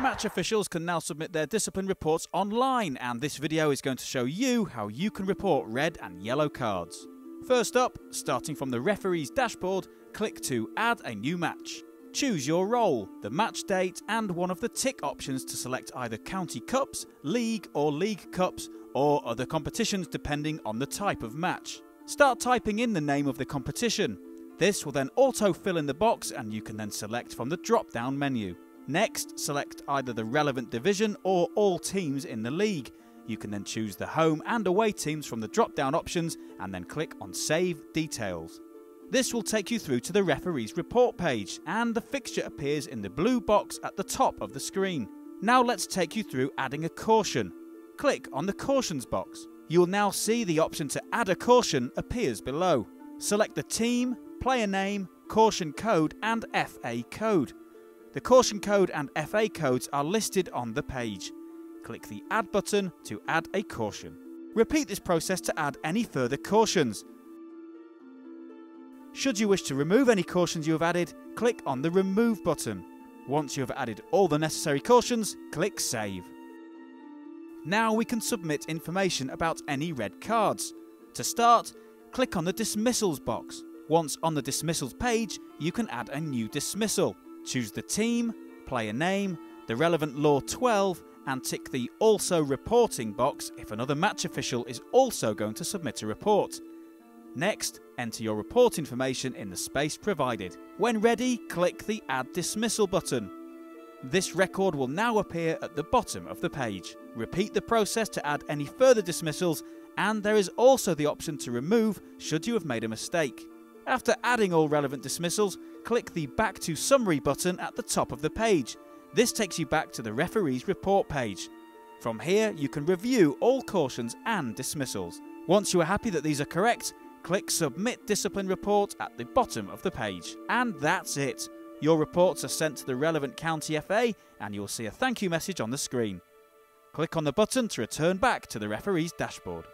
Match officials can now submit their discipline reports online, and this video is going to show you how you can report red and yellow cards. First up, starting from the referee's dashboard, click to Add a new match. Choose your role, the match date, and one of the tick options to select either County Cups, League or League Cups, or other competitions depending on the type of match. Start typing in the name of the competition. This will then auto fill in the box and you can then select from the drop down menu. Next, select either the relevant division or all teams in the league. You can then choose the home and away teams from the drop down options and then click on Save Details. This will take you through to the referee's report page and the fixture appears in the blue box at the top of the screen. Now let's take you through adding a caution. Click on the cautions box. You'll now see the option to add a caution appears below. Select the team, player name, caution code and FA code. The caution code and FA codes are listed on the page. Click the Add button to add a caution. Repeat this process to add any further cautions. Should you wish to remove any cautions you have added, click on the Remove button. Once you have added all the necessary cautions, click Save. Now we can submit information about any red cards. To start, click on the Dismissals box. Once on the Dismissals page, you can add a new dismissal. Choose the team, player name, the relevant Law 12, and tick the Also Reporting box if another match official is also going to submit a report. Next, enter your report information in the space provided. When ready, click the Add Dismissal button. This record will now appear at the bottom of the page. Repeat the process to add any further dismissals, and there is also the option to remove should you have made a mistake. After adding all relevant dismissals, click the Back to Summary button at the top of the page. This takes you back to the referee's report page. From here, you can review all cautions and dismissals. Once you are happy that these are correct, click Submit Discipline Report at the bottom of the page. And that's it. Your reports are sent to the relevant county FA and you'll see a thank you message on the screen. Click on the button to return back to the referee's dashboard.